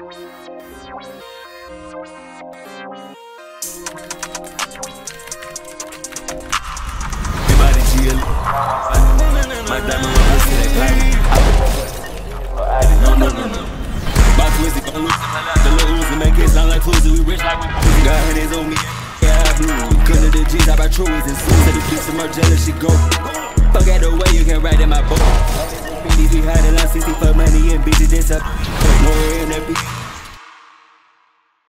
My. No, no, no, gon'. The little make it sound like. We rich like we. Got hundreds on me. Yeah, I to the G's, I buy as the more jealous, she go. Fuck out the way, you can ride in my boat. BDs, we hiding like 60 for money and bitches, up. No wanna.